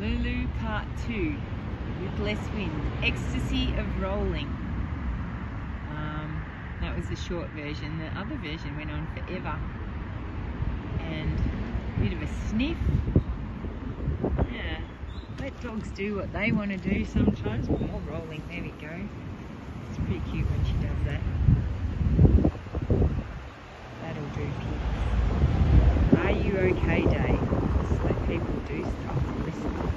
Lulu Part 2 with Less Wind, Ecstasy of Rolling. Um, that was the short version. The other version went on forever. And a bit of a sniff. Yeah, let dogs do what they want to do sometimes. More rolling, there we go. It's pretty cute when she does that. That'll do kids. Are you okay Dave? So let people do stuff, listen.